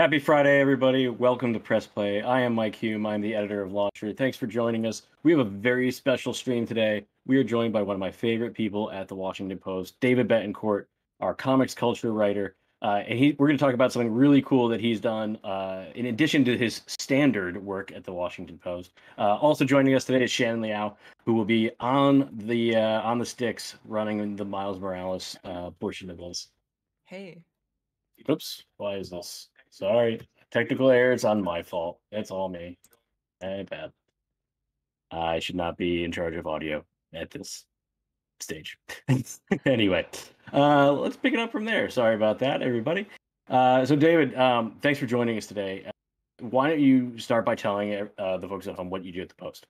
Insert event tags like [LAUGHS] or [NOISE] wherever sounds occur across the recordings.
Happy Friday, everybody. Welcome to Press Play. I am Mike Hume. I'm the editor of Launcher. Thanks for joining us. We have a very special stream today. We are joined by one of my favorite people at the Washington Post, David Betancourt, our comics culture writer. Uh, and he, we're going to talk about something really cool that he's done uh, in addition to his standard work at the Washington Post. Uh, also joining us today is Shannon Liao, who will be on the uh, on the sticks running the Miles Morales uh, portion of this. Hey. Oops, why is this? Sorry, technical error. It's on my fault. It's all me. Bad. I should not be in charge of audio at this stage. [LAUGHS] anyway, uh, let's pick it up from there. Sorry about that, everybody. Uh, so, David, um, thanks for joining us today. Why don't you start by telling uh, the folks at home what you do at the Post?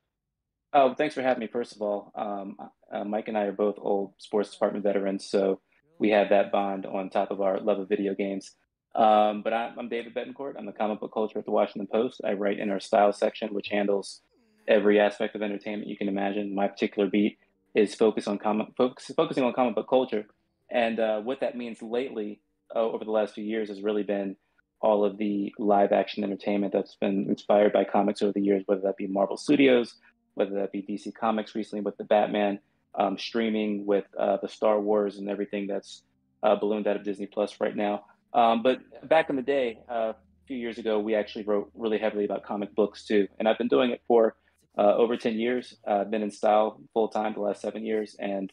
Oh, thanks for having me. First of all, um, uh, Mike and I are both old sports department veterans, so we have that bond on top of our love of video games. Um, but I, I'm David Betancourt. I'm the comic book culture at the Washington Post. I write in our style section, which handles every aspect of entertainment you can imagine. My particular beat is focus on comic focus, focusing on comic book culture, and uh, what that means lately uh, over the last few years has really been all of the live action entertainment that's been inspired by comics over the years, whether that be Marvel Studios, whether that be DC Comics recently with the Batman, um, streaming with uh, the Star Wars and everything that's uh, ballooned out of Disney Plus right now. Um, but back in the day, uh, a few years ago, we actually wrote really heavily about comic books too, and I've been doing it for uh, over 10 years. Uh, I've been in style full time the last seven years, and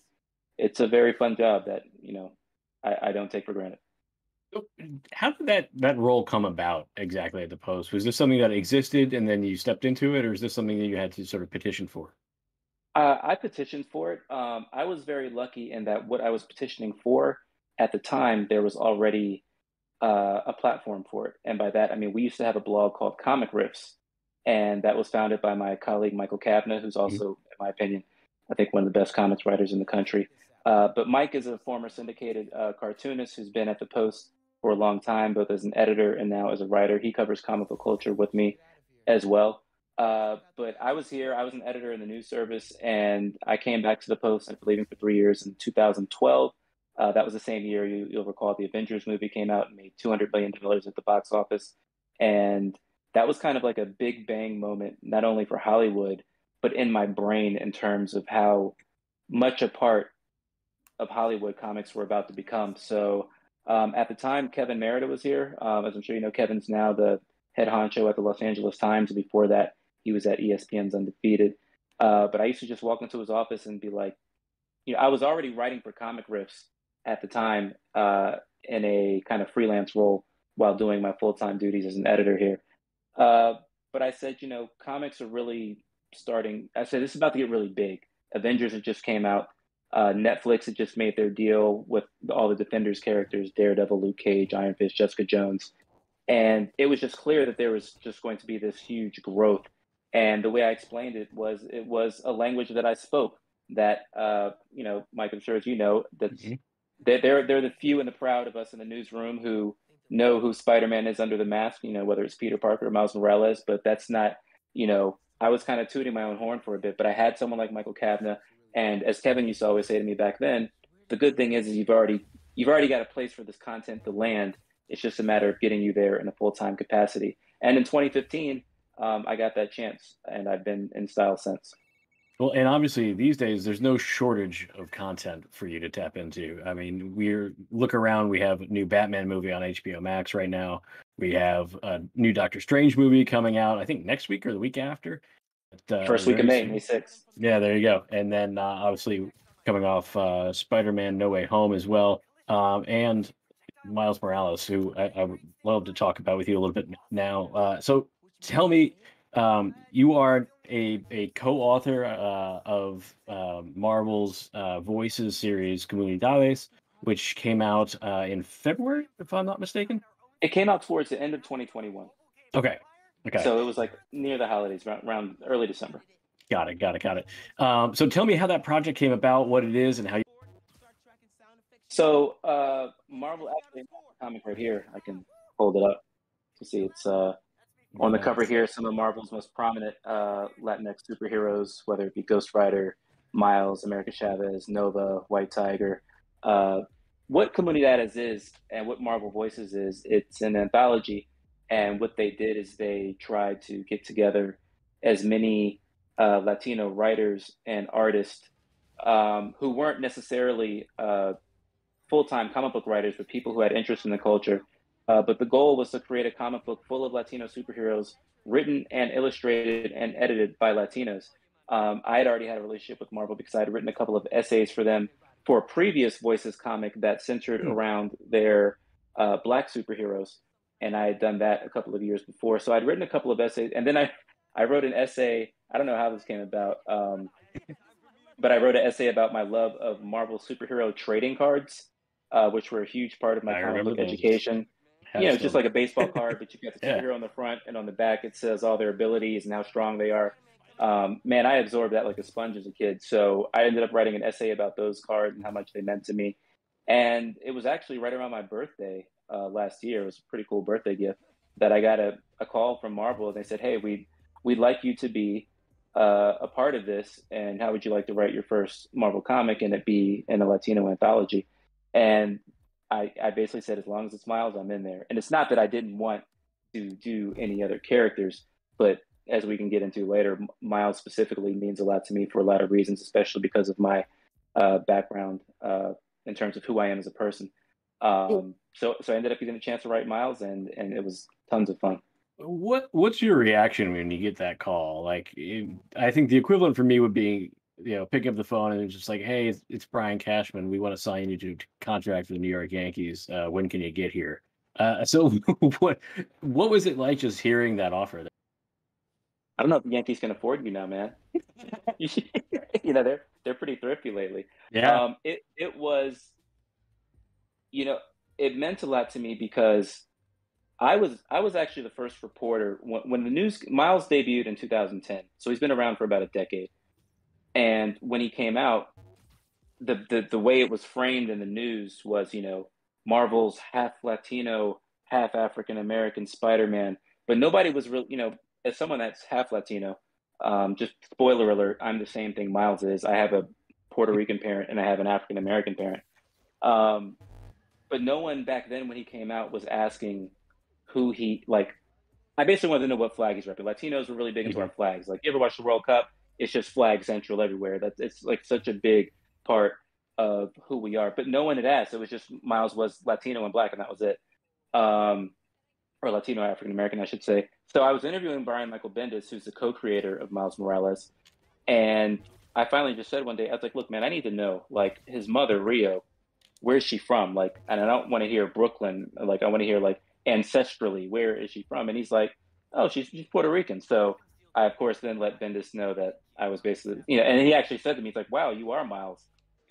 it's a very fun job that you know I, I don't take for granted. How did that that role come about exactly at the Post? Was this something that existed and then you stepped into it, or is this something that you had to sort of petition for? Uh, I petitioned for it. Um, I was very lucky in that what I was petitioning for at the time there was already uh, a platform for it, and by that I mean we used to have a blog called Comic Riffs, and that was founded by my colleague Michael Cavna, who's also, mm-hmm. in my opinion, I think one of the best comics writers in the country. Uh, but Mike is a former syndicated uh, cartoonist who's been at the Post for a long time, both as an editor and now as a writer. He covers comic book culture with me as well. Uh, but I was here, I was an editor in the news service, and I came back to the Post after leaving for three years in 2012. Uh, that was the same year you, will recall the Avengers movie came out and made $200 billion at the box office. And that was kind of like a big bang moment, not only for Hollywood, but in my brain in terms of how much a part of Hollywood comics were about to become. So um, at the time, Kevin Merida was here. Um, as I'm sure you know, Kevin's now the head honcho at the Los Angeles Times. Before that, he was at ESPN's Undefeated. Uh, but I used to just walk into his office and be like, you know, I was already writing for Comic Riffs at the time uh, in a kind of freelance role while doing my full time duties as an editor here. Uh, but I said, you know, comics are really starting. I said this is about to get really big. Avengers had just came out. Uh, Netflix had just made their deal with all the Defenders characters: Daredevil, Luke Cage, Iron Fist, Jessica Jones, and it was just clear that there was just going to be this huge growth. And the way I explained it was, it was a language that I spoke. That uh, you know, Mike, I'm sure as you know, that mm-hmm. They're, they're they're the few and the proud of us in the newsroom who know who Spider-Man is under the mask, you know, whether it's Peter Parker or Miles Morales, but that's not, you know, I was kind of tooting my own horn for a bit, but I had someone like Michael Cavna, and as Kevin used to always say to me back then, the good thing is, is you've already you've already got a place for this content to land. It's just a matter of getting you there in a full time capacity. And in 2015, um, I got that chance, and I've been in style since. Well, and obviously these days there's no shortage of content for you to tap into. I mean, we're look around. We have a new Batman movie on HBO Max right now. We have a new Doctor Strange movie coming out. I think next week or the week after. Uh, First week of May, May 6th. Yeah, there you go. And then uh, obviously coming off uh, Spider-Man: No Way Home as well, um, and Miles Morales, who I, I, would love to talk about with you a little bit now. Uh, so tell me, um, you are a, a co-author uh, of uh, Marvel's uh, Voices series Comunidades, which came out uh, in February, if I'm not mistaken. It came out towards the end of 2021. Okay. Okay. So it was like near the holidays, around, around early December. Got it. Got it. Got it. Um, so tell me how that project came about, what it is, and how you. So uh, Marvel actually comic right here. I can hold it up to see. It's uh, on the cover here, some of Marvel's most prominent uh, Latinx superheroes, whether it be Ghost Rider, Miles, America Chavez, Nova, White Tiger. Uh, what Comunidades is and what Marvel Voices is, it's an anthology And what they did is they tried to get together as many uh, Latino writers and artists um, who weren't necessarily uh, full time comic book writers, but people who had interest in the culture. Uh, but the goal was to create a comic book full of Latino superheroes, written and illustrated and edited by Latinos. Um, I had already had a relationship with Marvel because I had written a couple of essays for them for a previous Voices comic that centered mm. around their uh, black superheroes, and I had done that a couple of years before. So I'd written a couple of essays, and then I I wrote an essay. I don't know how this came about, um, but I wrote an essay about my love of Marvel superhero trading cards, uh, which were a huge part of my comic book education. You know, just like a baseball [LAUGHS] card, but you got the superhero yeah. on the front, and on the back it says all their abilities and how strong they are um, man, I absorbed that like a sponge as a kid. So I ended up writing an essay about those cards and how much they meant to me. And it was actually right around my birthday uh, last year. It was a pretty cool birthday gift that I got a, a call from Marvel. And they said, "Hey, we we'd like you to be uh, a part of this, and how would you like to write your first Marvel comic and it be in a Latino anthology?" And I, I basically said, as long as it's Miles, I'm in there. And it's not that I didn't want to do any other characters, but as we can get into later, Miles specifically means a lot to me for a lot of reasons, especially because of my uh, background uh, in terms of who I am as a person. Um, so, so I ended up getting a chance to write Miles, and and it was tons of fun. What What's your reaction when you get that call? Like, it, I think the equivalent for me would be, you know, picking up the phone and it's just like, "Hey, it's, it's Brian Cashman. We want to sign you to contract with the New York Yankees. Uh, when can you get here?" Uh, so, [LAUGHS] what what was it like just hearing that offer? I don't know if the Yankees can afford you now, man. [LAUGHS] you know, they're they're pretty thrifty lately. Yeah. Um, it it was, you know, it meant a lot to me because I was I was actually the first reporter when, when the news Miles debuted in 2010. So he's been around for about a decade. And when he came out, the the the way it was framed in the news was, you know, Marvel's half Latino, half African American Spider-Man, but nobody was really, you know, as someone that's half Latino, um, just spoiler alert, I'm the same thing Miles is. I have a Puerto Rican parent and I have an African American parent. Um, but no one back then when he came out was asking who he like. I basically wanted to know what flag he's repping. Latinos were really big into mm-hmm. our flags. Like you ever watch the World Cup? It's just flag central everywhere. That's it's like such a big part of who we are. But no one had asked. It was just Miles was Latino and black, and that was it. Um, or Latino African American, I should say. So I was interviewing Brian Michael Bendis, who's the co-creator of Miles Morales, and I finally just said one day, I was like, "Look, man, I need to know, like, his mother, Rio, where's she from? Like, and I don't want to hear Brooklyn. Like, I want to hear like ancestrally, where is she from?" And he's like, "Oh, she's, she's Puerto Rican." So I, of course, then let Bendis know that I was basically, you know, and he actually said to me, "He's like, wow, you are Miles,"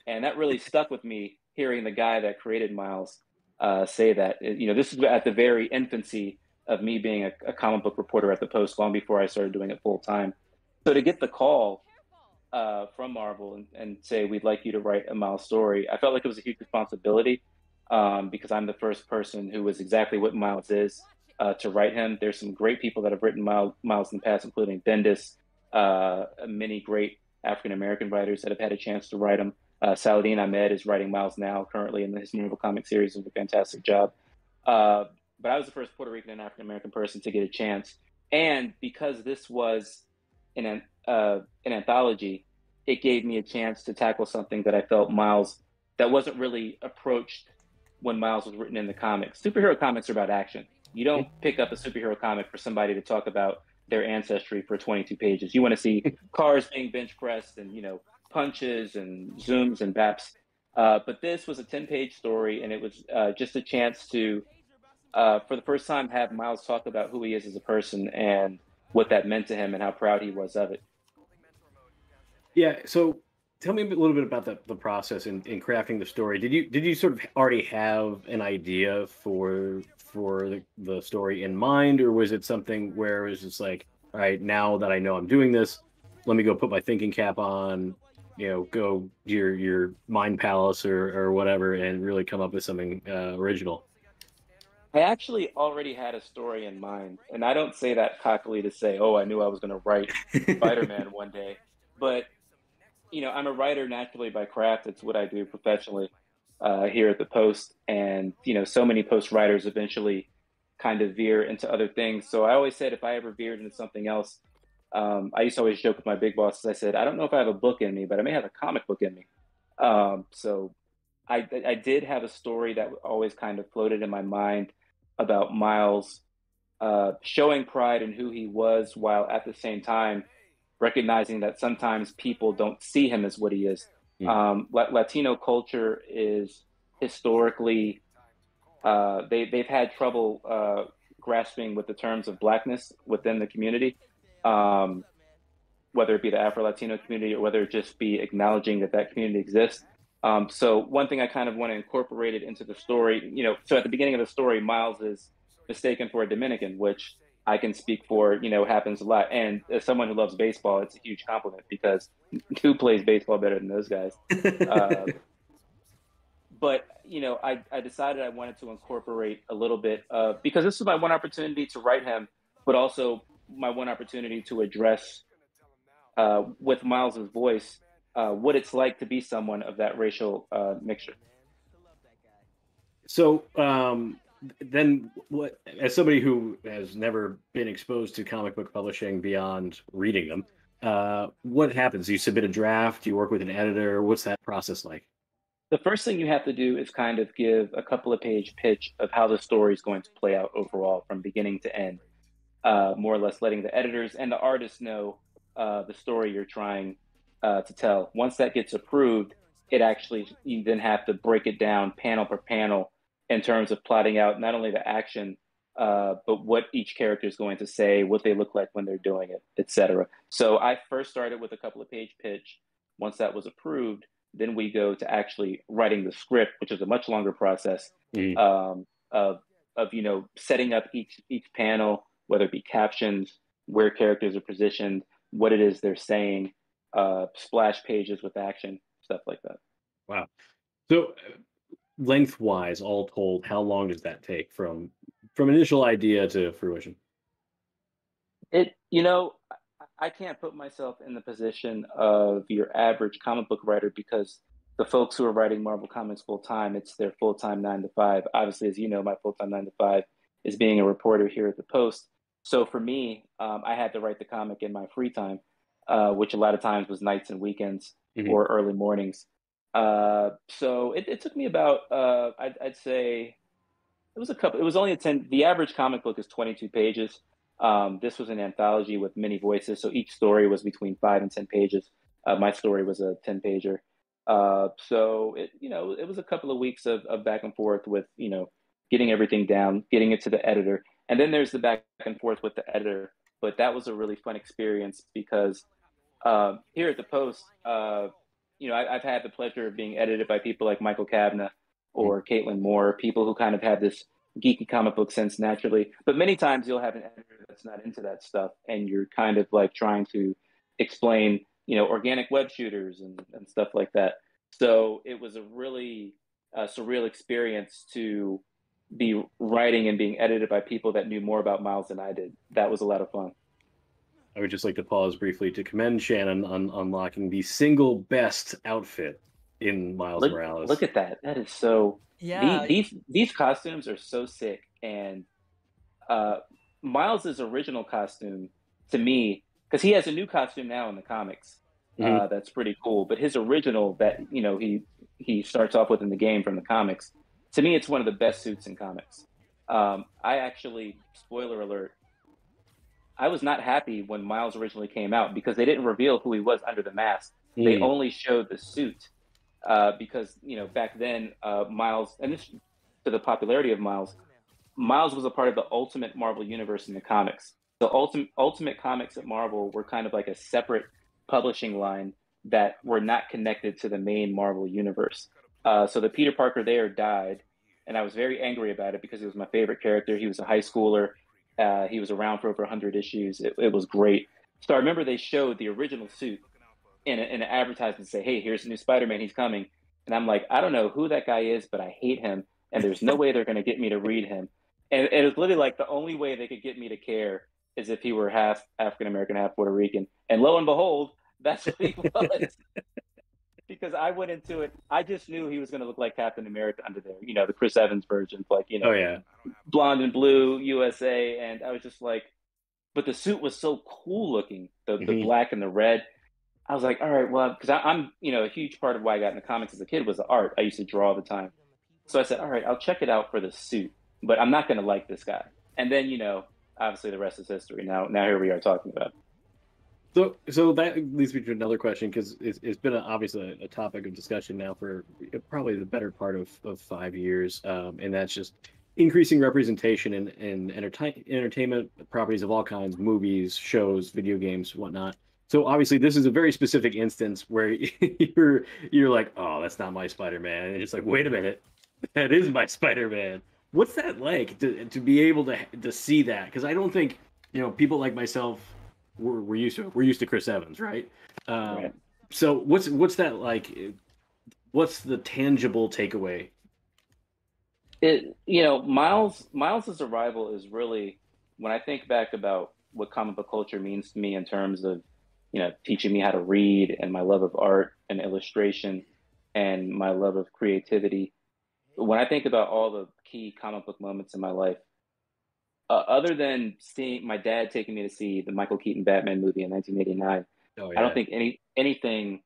and that really [LAUGHS] stuck with me, hearing the guy that created Miles uh, say that. You know, this is at the very infancy of me being a, a, comic book reporter at the Post, long before I started doing it full time. So to get the call uh, from Marvel and, and, say we'd like you to write a Miles story, I felt like it was a huge responsibility um, because I'm the first person who was exactly what Miles is uh, to write him. There's some great people that have written Miles, Miles in the past, including Bendis, uh, many great African American writers that have had a chance to write him. Uh, Saladin Ahmed is writing Miles now currently in his Marvel comic series, does a fantastic job. Uh, but I was the first Puerto Rican and African American person to get a chance, and because this was an uh, an anthology, it gave me a chance to tackle something that I felt Miles that wasn't really approached when Miles was written in the comics. Superhero comics are about action. You don't pick up a superhero comic for somebody to talk about their ancestry for 22 pages. You want to see [LAUGHS] cars being bench pressed and you know punches and zooms and baps. Uh, but this was a 10 page story, and it was uh, just a chance to, uh, for the first time, have Miles talk about who he is as a person and what that meant to him and how proud he was of it. Yeah. So tell me a little bit about the, the process in, in crafting the story. Did you did you sort of already have an idea for for the, the story in mind, or was it something where it was just like, all right, now that I know I'm doing this, let me go put my thinking cap on, you know go your your mind palace or or whatever and really come up with something uh, original? I actually already had a story in mind and i don't say that cockily to say oh i knew i was going to write spider-man [LAUGHS] one day. But you know i'm a writer naturally by craft. It's what i do professionally uh, here at the post and you know so many post writers eventually kind of veer into other things. So I always said if I ever veered into something else, um, I used to always joke with my big bosses. I said, I don't know if I have a book in me, but I may have a comic book in me. Um, so I, I did have a story that always kind of floated in my mind about Miles uh, showing pride in who he was while at the same time recognizing that sometimes people don't see him as what he is. Mm. Um, Latino culture is historically uh, they they've had trouble uh, grasping with the terms of blackness within the community, um, whether it be the Afro Latino community or whether it just be acknowledging that that community exists. Um, so one thing I kind of want to incorporate it into the story, you know, so at the beginning of the story, Miles is mistaken for a Dominican, which I can speak for, you know, happens a lot. And as someone who loves baseball, it's a huge compliment because who plays baseball better than those guys? [LAUGHS] uh, but you know, I, I decided I wanted to incorporate a little bit uh, because this was my one opportunity to write him, but also my one opportunity to address uh, with Miles's voice uh, what it's like to be someone of that racial uh, mixture. So, um, then what as somebody who has never been exposed to comic book publishing beyond reading them uh, what happens? You submit a draft you work with an editor what's that process like? The first thing you have to do is kind of give a couple of page pitch of how the story is going to play out overall from beginning to end. Uh, more or less letting the editors and the artists know uh, the story you're trying uh, to tell. Once that gets approved it actually you then have to break it down panel per panel in terms of plotting out not only the action, uh, but what each character is going to say, what they look like when they're doing it, etc. So I first started with a couple of page pitch. Once that was approved, then we go to actually writing the script, which is a much longer process mm. um, of of you know setting up each each panel, whether it be captions, where characters are positioned, what it is they're saying, uh, splash pages with action, stuff like that. Wow. So lengthwise, all told, how long does that take from from initial idea to fruition? It you know I can't put myself in the position of your average comic book writer because the folks who are writing Marvel comics full time, it's their full time nine to five. Obviously, as you know, my full time nine to five is being a reporter here at the Post. So for me, um, I had to write the comic in my free time, uh, which a lot of times was nights and weekends mm-hmm. or early mornings. Uh, so it, it, took me about uh, I'd, I'd, say it was a couple. It was only a ten. The average comic book is twenty two pages. Um, this was an anthology with many voices, so each story was between five and ten pages. Uh, my story was a ten pager. Uh, so it you know it was a couple of weeks of, of back and forth with you know getting everything down, getting it to the editor, and then there's the back and forth with the editor. But that was a really fun experience because uh, here at the Post, you know, I, have had the pleasure of being edited by people like Michael Cavna or mm. Caitlin Moore, people who kind of have this geeky comic book sense naturally. But many times you'll have an editor that's not into that stuff, and you're kind of like trying to explain, you know, organic web shooters and, and stuff like that. So it was a really uh, surreal experience to be writing and being edited by people that knew more about Miles than I did. That was a lot of fun. I would just like to pause briefly to commend Shannon on unlocking the single best outfit in Miles look, Morales. Look at that. That is so yeah. These these, these costumes are so sick and uh Miles's original costume to me because he has a new costume now in the comics. Uh, mm-hmm. Uh, that's pretty cool. But his original that you know he he starts off with in the game from the comics. To me, it's one of the best suits in comics. Um, I actually, spoiler alert, I was not happy when Miles originally came out because they didn't reveal who he was under the mask. Mm. They hmm. only showed the suit uh, because you know back then uh, Miles and this to the popularity of Miles, Miles was a part of the Ultimate Marvel universe in the comics. The Ultimate Ultimate Comics at Marvel were kind of like a separate publishing line that were not connected to the main Marvel universe. Uh, so the Peter Parker there died, and I was very angry about it because he was my favorite character. He was a high schooler. Uh, he was around for over 100 issues. It, it, was great. So I remember they showed the original suit in, a, in an advertisement say, hey, here's a new Spider Man. He's coming. And I'm like, I don't know who that guy is, but I hate him. And there's no way they're going to get me to read him. And, and it was literally like the only way they could get me to care is if he were half African American, half Puerto Rican. And lo and behold, that's what he [LAUGHS] was. Because I went into it. I just knew he was going to look like Captain America under there. You know, the Chris Evans version, like you know, oh yeah, blonde and blue USA, and I was just like, but the suit was so cool looking, the mm-hmm. the black and the red. I was like, all right, well, because I'm, you know, a huge part of why I got into comics as a kid was the art. I used to draw all the time. So I said, all right, I'll check it out for the suit, but I'm not going to like this guy. And then, you know, obviously the rest is history. Now, now here we are talking about. So, so that leads me to another question because it's, it's been a, obviously a, topic of discussion now for probably the better part of, of five years, um, and that's just increasing representation in, in entertain, entertainment properties of all kinds, movies, shows, video games, whatnot. So obviously, this is a very specific instance where [LAUGHS] you're you're like, oh, that's not my Spider-Man, and it's like, wait a minute, that is my Spider-Man. What's that like to to be able to to see that? Because I don't think you know people like myself we're, we're used to we're used to Chris Evans, right? Um, right. So what's what's that like? What's the tangible takeaway? It you know Miles Miles's arrival is really when I think back about what comic book culture means to me in terms of you know teaching me how to read and my love of art and illustration and my love of creativity. When I think about all the key comic book moments in my life, uh, other than seeing my dad taking me to see the Michael Keaton Batman movie in 1989, oh, yeah. I don't think any anything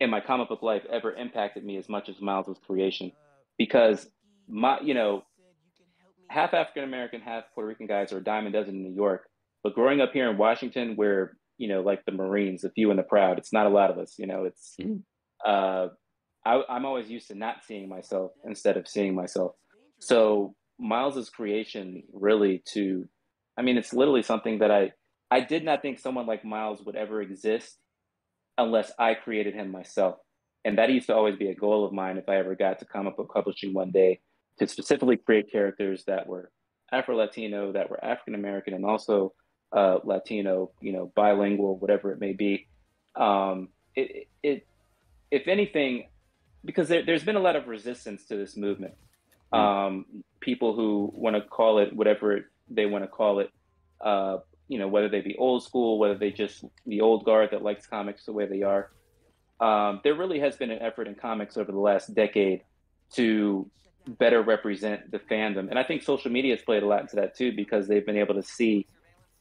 in my comic book life ever impacted me as much as Miles's creation, because my you know half African American, half Puerto Rican guys are a dime a dozen in New York, but growing up here in Washington, where you know like the Marines, the few and the proud, it's not a lot of us. You know, it's mm-hmm. uh, I, I'm always used to not seeing myself instead of seeing myself. So Miles's creation really to I mean it's literally something that I I did not think someone like Miles would ever exist unless I created him myself. And that used to always be a goal of mine if I ever got to comic book publishing one day to specifically create characters that were Afro Latino, that were African American, and also uh, Latino, you know, bilingual, whatever it may be. Um, it, it, if anything, because there, has been a lot of resistance to this movement. Hmm. Um, people who want to call it whatever they want to call it, uh, you know, whether they be old school, whether they just the old guard that likes comics the way they are. Um, there really has been an effort in comics over the last decade to better represent the fandom, and I think social media has played a lot into that too because they've been able to see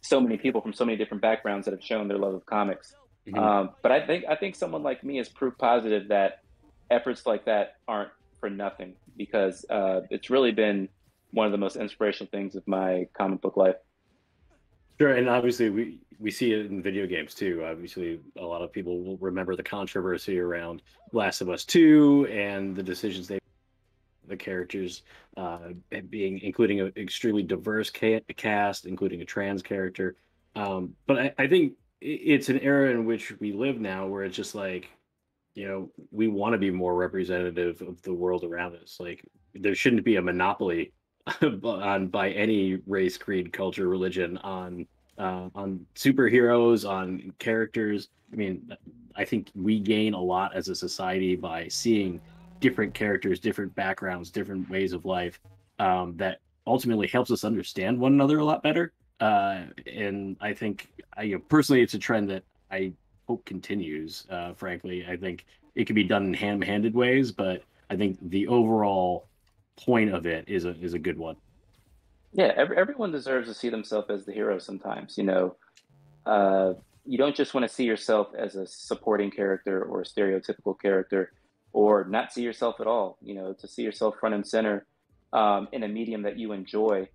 so many people from so many different backgrounds that have shown their love of comics. Mm-hmm. Um, but I think I think someone like me is proof positive that efforts like that aren't for nothing because uh, it's really been one of the most inspirational things of my comic book life. Sure, and obviously we we see it in video games too. Obviously, a lot of people will remember the controversy around Last of Us Two and the decisions they the characters uh, being including an extremely diverse ca- cast, including a trans character. Um, but I, I think it's an era in which we live now, where it's just like you know we want to be more representative of the world around us. Like there shouldn't be a monopoly [LAUGHS] on by any race creed culture religion on uh, on superheroes on characters. I mean i think we gain a lot as a society by seeing different characters different backgrounds different ways of life um, that ultimately helps us understand one another a lot better. Uh, and i think I, you know, personally it's a trend that i hope continues. Uh, frankly, I think it can be done in ham-handed ways, but I think the overall point of it is a is a good one. Yeah, every, everyone deserves to see themselves as the hero. Sometimes, you know, uh, you don't just want to see yourself as a supporting character or a stereotypical character, or not see yourself at all. You know, to see yourself front and center um, in a medium that you enjoy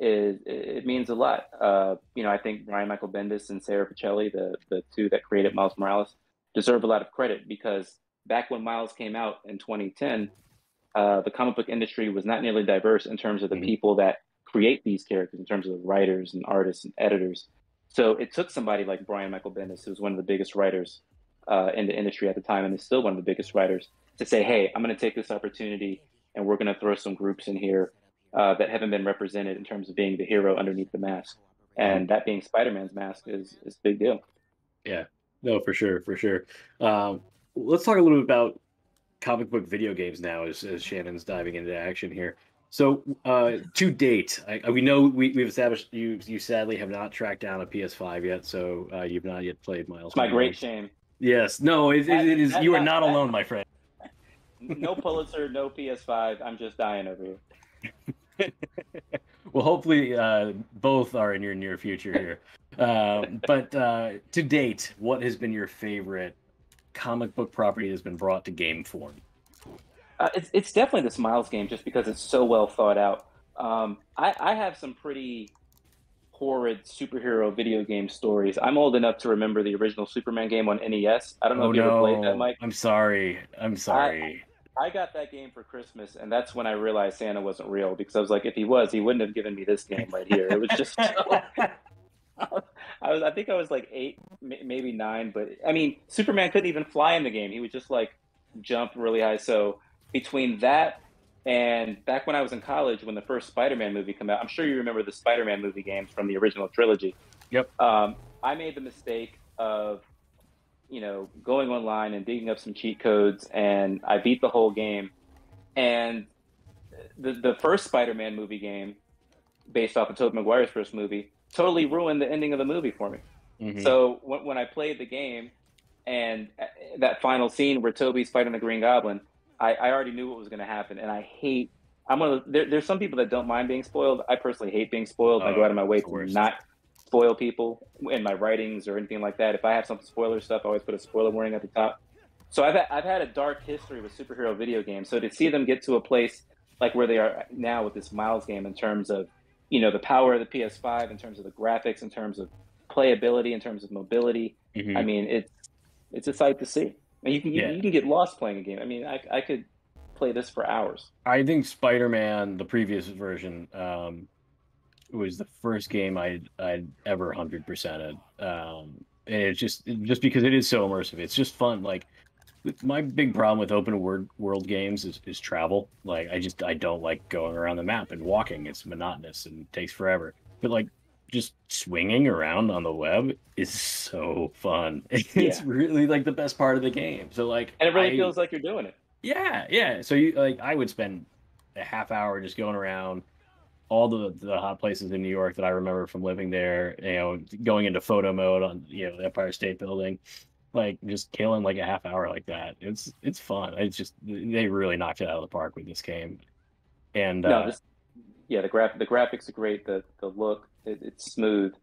is it means a lot. Uh, you know, I think Brian Michael Bendis and Sara Pichelli, the the two that created Miles Morales, deserve a lot of credit because back when Miles came out in 2010, uh, the comic book industry was not nearly diverse in terms of the mm-hmm. people that create these characters, in terms of the writers and artists and editors. So it took somebody like Brian Michael Bendis, who was one of the biggest writers uh, in the industry at the time, and is still one of the biggest writers, to say, "Hey, I'm going to take this opportunity, and we're going to throw some groups in here uh, that haven't been represented in terms of being the hero underneath the mask, and that being Spider-Man's mask is is a big deal. Yeah, no, for sure, for sure. Um, let's talk a little bit about comic book video games now, as, as Shannon's diving into action here. So, uh, to date, I, we know we, we've established you. You sadly have not tracked down a PS5 yet, so uh, you've not yet played Miles. It's my great shame. Yes. No, it, it, it is. That, you are not that, alone, my friend. [LAUGHS] No Pulitzer, no PS5. I'm just dying over here. [LAUGHS] [LAUGHS] well, hopefully, uh, both are in your near future here. Uh, [LAUGHS] but uh, to date, what has been your favorite comic book property that's been brought to game form? Uh, it's it's definitely the Smiles game, just because it's so well thought out. Um, I, I have some pretty horrid superhero video game stories. I'm old enough to remember the original Superman game on NES. I don't know oh, if you no. ever played that, Mike. I'm sorry. I'm sorry. I, I, got that game for Christmas, and that's when I realized Santa wasn't real because I was like, if he was, he wouldn't have given me this game right here. It was just. So, [LAUGHS] [LAUGHS] I was. I think I was like eight, maybe nine, but I mean, Superman couldn't even fly in the game. He would just like jump really high. So between that and back when I was in college, when the first Spider-Man movie came out, I'm sure you remember the Spider-Man movie games from the original trilogy. Yep. Um, I made the mistake of, you know, going online and digging up some cheat codes, and I beat the whole game. And the the first Spider-Man movie game, based off of Tobey Maguire's first movie, totally ruined the ending of the movie for me. Mm-hmm. So when, when I played the game, and uh, that final scene where Tobey's fighting the Green Goblin, I, I already knew what was going to happen, and I hate. I'm one of the, there, there's some people that don't mind being spoiled. I personally hate being spoiled. I go out of my way to not spoil people in my writings or anything like that. If I have some spoiler stuff, I always put a spoiler warning at the top. So I've I've had a dark history with superhero video games. So to see them get to a place like where they are now with this Miles game in terms of you know the power of the PS5, in terms of the graphics, in terms of playability, in terms of mobility. Mm-hmm. I mean, it's it's a sight to see. And you can you, yeah. you can get lost playing a game. I mean, I I could play this for hours. I think Spider Man, the previous version, um, was the first game I'd I'd ever hundred percented. Um, and it's just just because it is so immersive. It's just fun. Like my big problem with open world world games is, is travel. Like I just I don't like going around the map and walking. It's monotonous and takes forever. But like just swinging around on the web is so fun. [LAUGHS] It's yeah. really like the best part of the game. So like, and it really I, feels like you're doing it. Yeah, yeah. So you like, I would spend a half hour just going around all the the hot places in New York that I remember from living there. You know, going into photo mode on you know the Empire State Building, like just killing like a half hour like that. It's it's fun. It's just they really knocked it out of the park with this game. And no, uh, this, yeah, the graph the graphics are great. The the look it, it's smooth,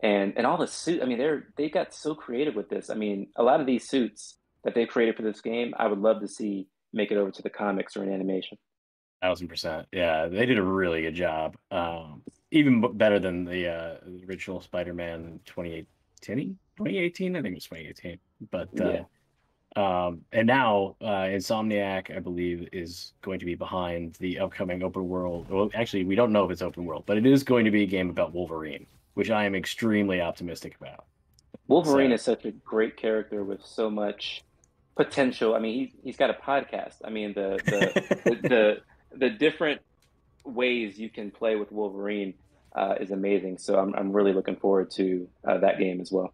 and and all the suit. I mean, they're they got so creative with this. I mean, a lot of these suits that they created for this game, I would love to see make it over to the comics or an animation. Thousand percent, yeah, they did a really good job. Um, even better than the, uh, original Spider-Man 2018, 2018. I think it was 2018. But uh, yeah. Um, and now uh, Insomniac, I believe, is going to be behind the upcoming open world. Well, actually, we don't know if it's open world, but it is going to be a game about Wolverine, which I am extremely optimistic about. Wolverine so. is such a great character with so much potential. I mean, he's he's got a podcast. I mean, the the [LAUGHS] the, the, the different ways you can play with Wolverine uh, is amazing. So I'm I'm really looking forward to uh, that game as well.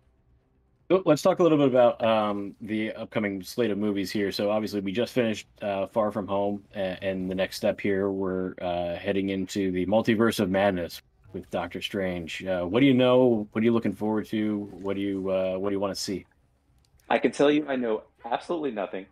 Let's talk a little bit about um, the upcoming slate of movies here. So obviously, we just finished uh, Far From Home, and the next step here, we're uh, heading into the Multiverse of Madness with Doctor Strange. Uh, what do you know? What are you looking forward to? What do you uh, What do you want to see? I can tell you, I know absolutely nothing.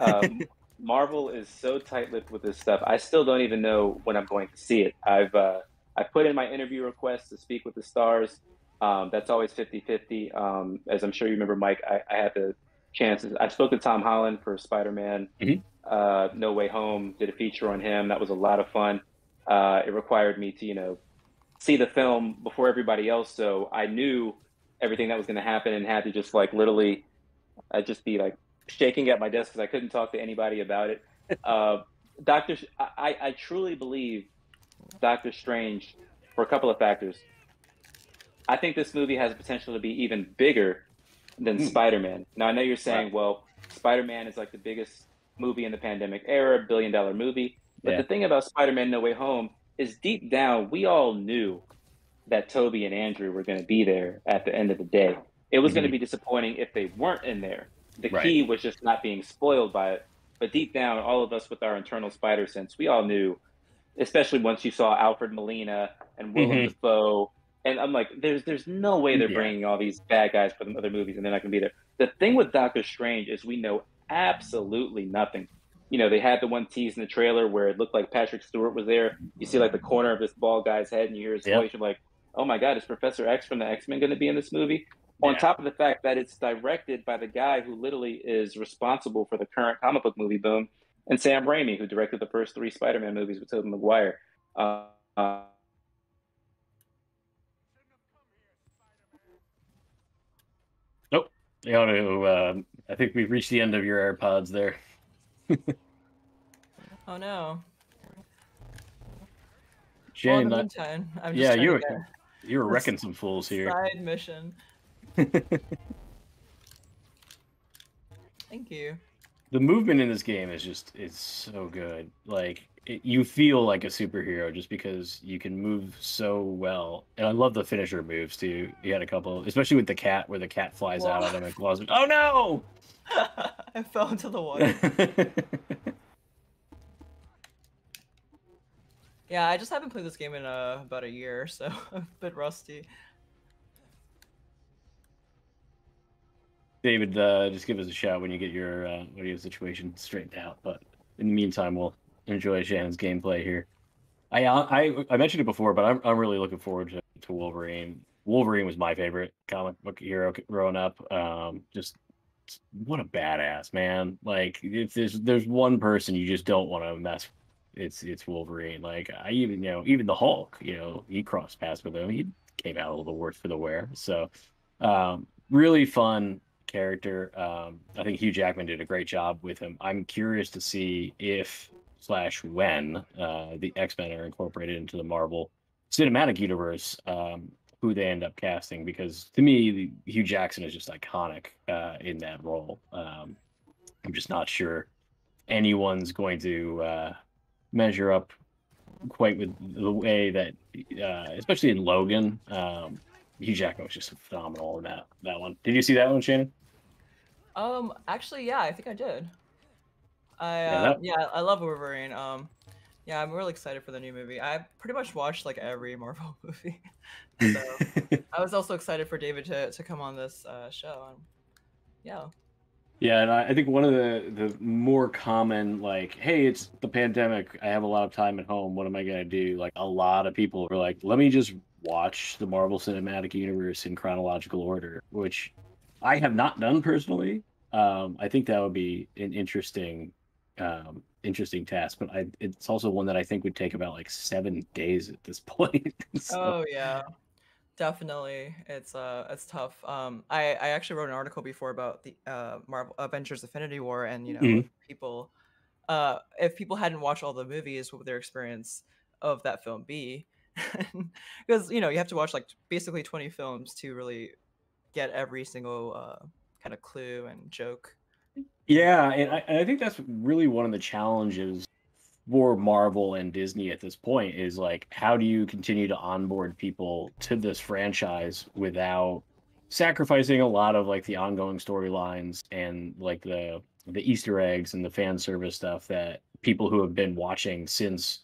Um, [LAUGHS] Marvel is so tight-lipped with this stuff. I still don't even know when I'm going to see it. I've uh, I put in my interview request to speak with the stars. Um, that's always 50 50. Um, as I'm sure you remember, Mike, I, I, had the chances. I spoke to Tom Holland for Spider Man mm-hmm. uh, No Way Home, did a feature on him. That was a lot of fun. Uh, it required me to, you know, see the film before everybody else. So I knew everything that was going to happen and had to just like literally, I'd just be like shaking at my desk because I couldn't talk to anybody about it. [LAUGHS] Uh, Doctor, I, I truly believe Doctor Strange for a couple of factors. I think this movie has the potential to be even bigger than mm. Spider Man. Now, I know you're saying, well, Spider Man is like the biggest movie in the pandemic era, billion dollar movie. But yeah. the thing about Spider Man No Way Home is deep down, we all knew that Tobey and Andrew were going to be there at the end of the day. It was mm-hmm. going to be disappointing if they weren't in there. The right. key was just not being spoiled by it. But deep down, all of us with our internal spider sense, we all knew, especially once you saw Alfred Molina and Willem mm-hmm. Dafoe and I'm like, there's there's no way they're yeah. bringing all these bad guys from other movies and they're not gonna be there. The thing with Doctor Strange is we know absolutely nothing. You know, they had the one tease in the trailer where it looked like Patrick Stewart was there. You see like the corner of this bald guy's head, and you hear his yep. voice. You're like, "Oh my God, is Professor X from the X Men going to be in this movie?" Yeah. On top of the fact that it's directed by the guy who literally is responsible for the current comic book movie boom, and Sam Raimi, who directed the first three Spider-Man movies with Tobey Maguire. Uh, uh, nope. You ought to, uh, I think we've reached the end of your AirPods there. [LAUGHS] oh no. Jane, well, meantime, yeah, you were you were wrecking some fools here. Side mission. [LAUGHS] Thank you. The movement in this game is just it's so good. Like it, you feel like a superhero just because you can move so well. And I love the finisher moves too. You had a couple, especially with the cat, where the cat flies Whoa. out of him and claws. Oh no! [LAUGHS] I fell into the water. [LAUGHS] yeah, I just haven't played this game in uh, about a year, so I'm a bit rusty. David, uh, just give us a shout when you get your uh, audio situation straightened out. But in the meantime, we'll enjoy Shannon's gameplay here. I uh, I I mentioned it before, but I'm I'm really looking forward to, to Wolverine. Wolverine was my favorite comic book hero growing up. Um, just what a badass man! Like if there's there's one person you just don't want to mess, it's it's Wolverine. Like I even you know even the Hulk, you know he crossed paths with him. He came out a little worse for the wear. So um, really fun character. Um, I think Hugh Jackman did a great job with him. I'm curious to see if slash when uh, the X Men are incorporated into the Marvel cinematic universe, um, who they end up casting. Because to me, Hugh Jackson is just iconic uh, in that role. Um, I'm just not sure anyone's going to uh, measure up quite with the way that, uh, especially in Logan. Um, Hugh Jackman was just phenomenal in that that one. Did you see that one, Shannon? Um, actually, yeah, I think I did. I yeah, uh, that... yeah, I love Wolverine. Um, yeah, I'm really excited for the new movie. I pretty much watched like every [LAUGHS] Marvel movie, so [LAUGHS] I was also excited for David to to come on this uh, show. And yeah. Yeah, and I think one of the the more common like, hey, it's the pandemic. I have a lot of time at home. What am I gonna do? Like a lot of people are like, let me just watch the Marvel Cinematic Universe in chronological order, which I have not done personally. Um, I think that would be an interesting, um, interesting task, but I, it's also one that I think would take about like seven days at this [LAUGHS] point. so. Oh yeah, definitely. It's uh, it's tough. Um, I I actually wrote an article before about the uh Marvel Avengers Infinity War, and you know mm-hmm. people, uh, if people hadn't watched all the movies, what would their experience of that film be? [LAUGHS] because you know you have to watch like basically 20 films to really get every single uh, kind of clue and joke. Yeah, and I, and I think that's really one of the challenges for Marvel and Disney at this point is like how do you continue to onboard people to this franchise without sacrificing a lot of like the ongoing storylines and like the the Easter eggs and the fan service stuff that people who have been watching since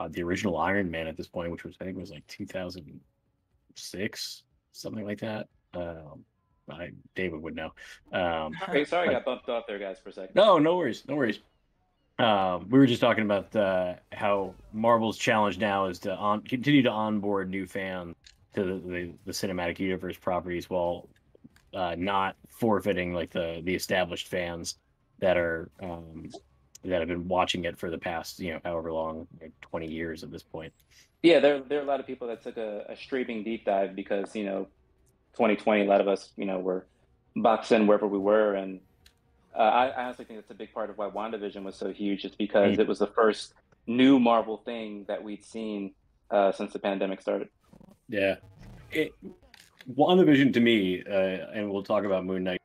uh, the original Iron Man at this point, which was I think was like 2006 something like that. Um, I, David would know. Um, [LAUGHS] okay, sorry, I got bumped off there, guys, for a second. No, no worries, no worries. Um, we were just talking about uh, how Marvel's challenge now is to on, continue to onboard new fans to the, the, the cinematic universe properties while uh, not forfeiting like the the established fans that are um, that have been watching it for the past you know however long, like twenty years at this point. Yeah, there there are a lot of people that took a, a streaming deep dive because you know 2020, a lot of us, you know, were boxed in wherever we were. And uh, I, I, honestly think that's a big part of why WandaVision was so huge. It's because mm-hmm. it was the first new Marvel thing that we'd seen uh, since the pandemic started. Yeah. It, WandaVision to me, uh, and we'll talk about Moon Knight.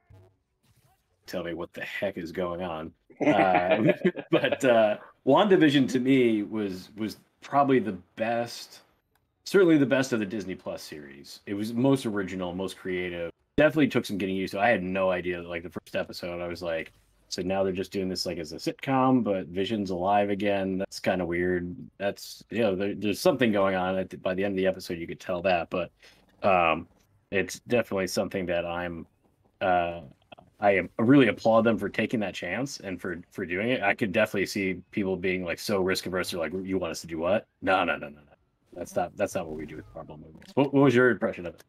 Tell me what the heck is going on. Um, [LAUGHS] but uh, WandaVision to me was was probably the best certainly the best of the Disney Plus series. It was most original, most creative. Definitely took some getting used to. I had no idea. Like the first episode, I was like, so now they're just doing this like as a sitcom, but Vision's alive again. That's kind of weird. That's you know, there, there's something going on. By the end of the episode, you could tell that, but um, it's definitely something that I'm uh, I really applaud them for taking that chance and for for doing it. I could definitely see people being like so risk averse. They're like, "You want us to do what? No, no, no, no, no. That's not that's not what we do with Marvel movies." What, what was your impression of it?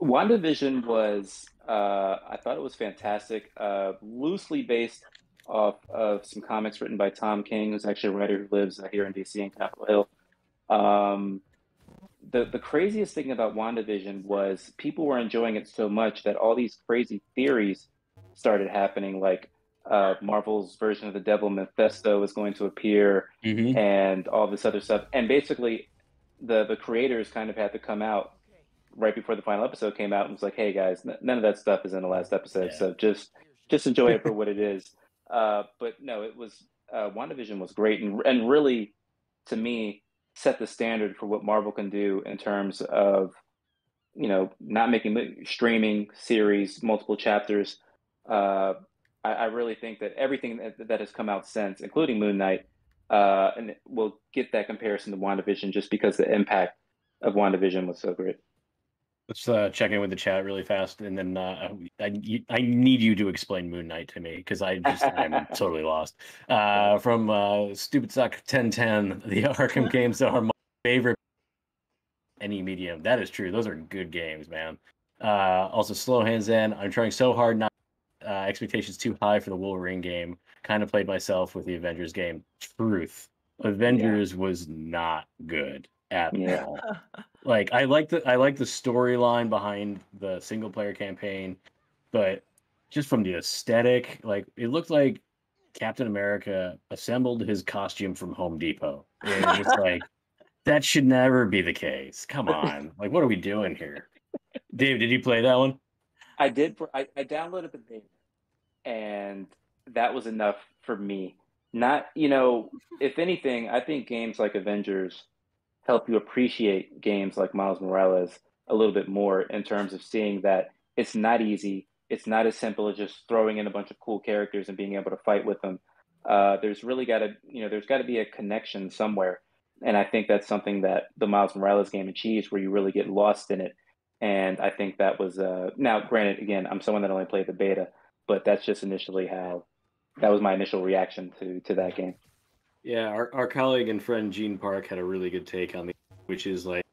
WandaVision was uh, I thought it was fantastic. Uh, loosely based off of some comics written by Tom King, who's actually a writer who lives uh, here in DC in Capitol Hill. Um, the the craziest thing about WandaVision was people were enjoying it so much that all these crazy theories started happening, like uh, Marvel's version of the Devil Mephisto was going to appear, mm-hmm. and all this other stuff. And basically, the the creators kind of had to come out right before the final episode came out and was like, "Hey guys, n- none of that stuff is in the last episode, yeah. so just just enjoy it for [LAUGHS] what it is." Uh, but no, it was uh, WandaVision was great and and really, to me, set the standard for what Marvel can do in terms of you know not making streaming series multiple chapters uh, I, I, really think that everything that, that, has come out since, including Moon Knight, uh, and we'll get that comparison to WandaVision just because the impact of WandaVision was so great. Let's uh, check in with the chat really fast, and then uh, I, I need you to explain Moon Knight to me because I just I'm [LAUGHS] totally lost. Uh, from uh, Stupid Suck 1010, the [LAUGHS] Arkham games are my favorite any medium. That is true. Those are good games, man. Uh, also, Slow Hands In. I'm trying so hard not uh, expectations too high for the Wolverine game. Kind of played myself with the Avengers game. Truth, Avengers yeah. was not good at yeah. all. like I like the I like the storyline behind the single player campaign, but just from the aesthetic, like it looked like Captain America assembled his costume from Home Depot. And it's [LAUGHS] like that should never be the case. Come on, like what are we doing here? Dave, did you play that one? I did. I, I downloaded the beta, and that was enough for me. Not, you know, if anything, I think games like Avengers help you appreciate games like Miles Morales a little bit more in terms of seeing that it's not easy. It's not as simple as just throwing in a bunch of cool characters and being able to fight with them. Uh, there's really got to, you know, there's got to be a connection somewhere. And I think that's something that the Miles Morales game achieves, where you really get lost in it and I think that was uh, now granted again I'm someone that only played the beta, but that's just initially how that was my initial reaction to to that game. Yeah, our, our colleague and friend Gene Park had a really good take on the which is like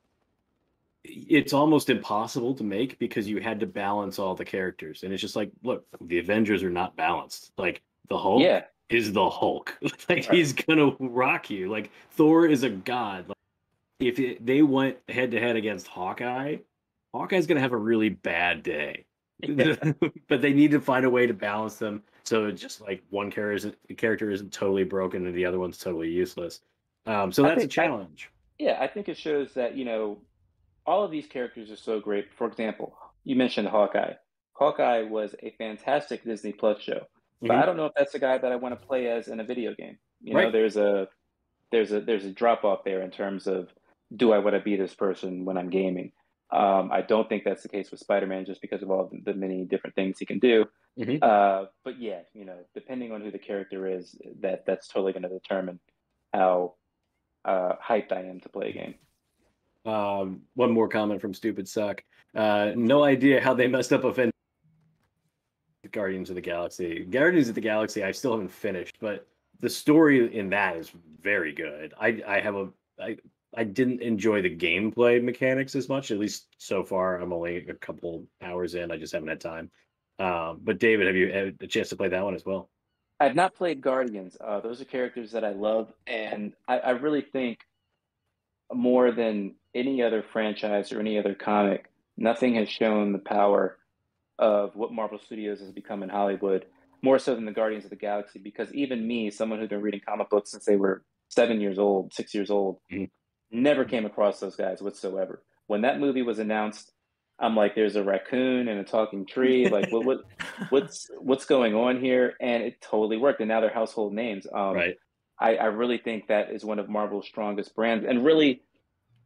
it's almost impossible to make because you had to balance all the characters. And it's just like, look, the Avengers are not balanced. Like the Hulk yeah. is the Hulk. [LAUGHS] like right. he's gonna rock you. Like Thor is a god. Like, if it, they went head to head against Hawkeye, Hawkeye's going to have a really bad day. [LAUGHS] but they need to find a way to balance them so it's just like one character isn't, character isn't totally broken and the other one's totally useless. Um, so that's a challenge. I, yeah, I think it shows that you know all of these characters are so great. For example, you mentioned Hawkeye. Hawkeye was a fantastic Disney Plus show, but mm-hmm. I don't know if that's a guy that I want to play as in a video game. You know, there's a there's a there's a drop off there in terms of do I want to be this person when I'm gaming? Um, I don't think that's the case with Spider-Man just because of all the, the many different things he can do. Mm-hmm. Uh, but yeah, you know, depending on who the character is, that that's totally going to determine how uh, hyped I am to play a game. Um, one more comment from Stupid Suck. Uh, no idea how they messed up offend Guardians of the Galaxy. Guardians of the Galaxy, I still haven't finished, but the story in that is very good. I I have a I I didn't enjoy the gameplay mechanics as much. At least so far, I'm only a couple hours in. I just haven't had time. Um, but David, have you had a chance to play that one as well? I've not played Guardians. Uh, those are characters that I love, and I, I really think more than any other franchise or any other comic, nothing has shown the power of what Marvel Studios has become in Hollywood more so than the Guardians of the Galaxy. Because even me, someone who's been reading comic books since they were seven years old, six years old, mm-hmm. Never came across those guys whatsoever. When that movie was announced, I'm like, there's a raccoon and a talking tree. Like, what, what, [LAUGHS] what's, what's going on here? And it totally worked. And now they're household names. Um, right. I, I really think that is one of Marvel's strongest brands, and really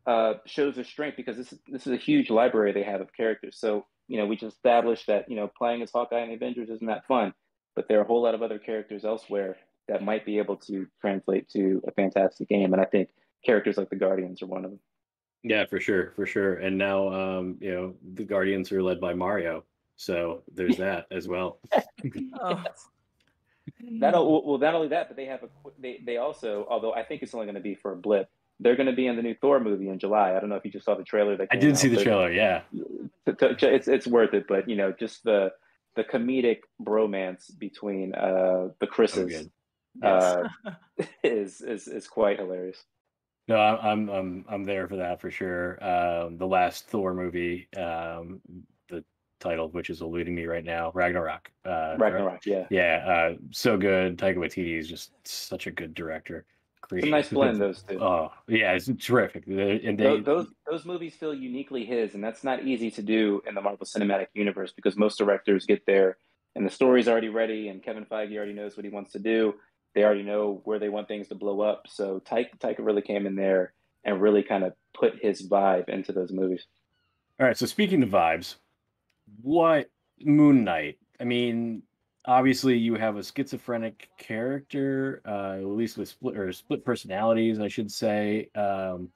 uh, shows their strength because this this is a huge library they have of characters. So you know, we just established that you know playing as Hawkeye and Avengers isn't that fun, but there are a whole lot of other characters elsewhere that might be able to translate to a fantastic game. And I think characters like the Guardians are one of them. Yeah, for sure, for sure. And now, um, you know, the Guardians are led by Mario. So there's that [LAUGHS] as well. Oh, Not o- well, not only that, but they have a they they also, although I think it's only going to be for a blip, they're going to be in the new Thor movie in July. I don't know if you just saw the trailer. That I did out, see the trailer. Yeah. t- t- It's it's worth it, but you know, just the the comedic bromance between uh the So Chris's good. Yes. uh [LAUGHS] is is is quite hilarious. No, I'm I'm I'm there for that for sure. Um, the last Thor movie, um, the title of which is eluding me right now, Ragnarok. Uh? Ragnarok, yeah. Yeah, uh, so good. Taika Waititi is just such a good director. It's a nice blend, those two. [LAUGHS] Oh yeah, it's terrific. And they, Tho- those those movies feel uniquely his, and that's not easy to do in the Marvel Cinematic Universe because most directors get there and the story's already ready, and Kevin Feige already knows what he wants to do. They already know where they want things to blow up. So Taika, Taika really came in there and really kind of put his vibe into those movies. All right. So speaking of vibes, what Moon Knight? I mean, obviously you have a schizophrenic character, uh, at least with split or split personalities, I should say. Um,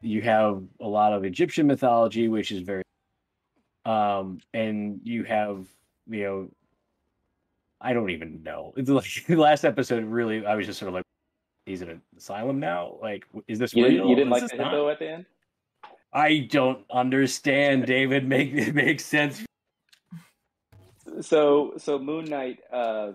you have a lot of Egyptian mythology, which is very, um, and you have you know, I don't even know. [LAUGHS] It's like the last episode. Really, I was just sort of like, he's in an asylum now. Like, is this You, real? didn't- you didn't Is like the not? hippo at the end? I don't understand, David. [LAUGHS] Make it make sense. So so Moon Knight, uh,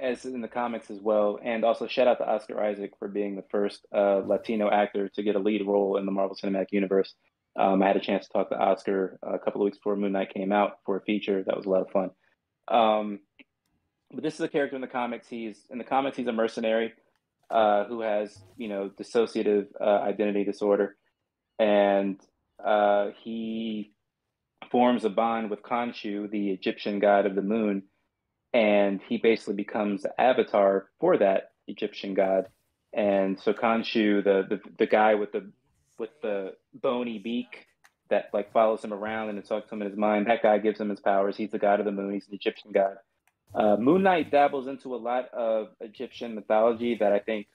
as in the comics as well, and also shout out to Oscar Isaac for being the first uh, Latino actor to get a lead role in the Marvel Cinematic Universe. Um, I had a chance to talk to Oscar a couple of weeks before Moon Knight came out for a feature. That was a lot of fun. Um, but this is a character in the comics. He's in the comics. He's a mercenary uh, who has you know dissociative uh, identity disorder, and uh, he forms a bond with Khonshu, the Egyptian god of the moon, and he basically becomes the avatar for that Egyptian god. And so Khonshu, the, the the guy with the with the bony beak that like follows him around and talks to him in his mind, that guy gives him his powers. He's the god of the moon. He's an Egyptian god. Uh, moon Knight dabbles into a lot of Egyptian mythology that I think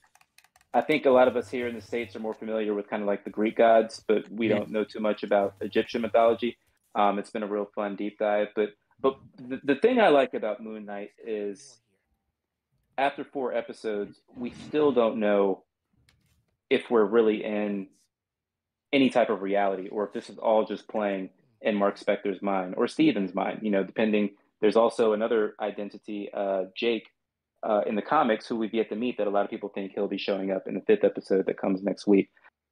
I think a lot of us here in the states are more familiar with kind of like the Greek gods, but we Yeah. don't know too much about Egyptian mythology. Um, it's been a real fun deep dive, but but the, the thing I like about Moon Knight is after four episodes, we still don't know if we're really in any type of reality or if this is all just playing in Mark Spector's mind or Steven's mind. You know, depending. There's also another identity, uh, Jake, uh, in the comics, who we've yet to meet. That a lot of people think he'll be showing up in the fifth episode that comes next week.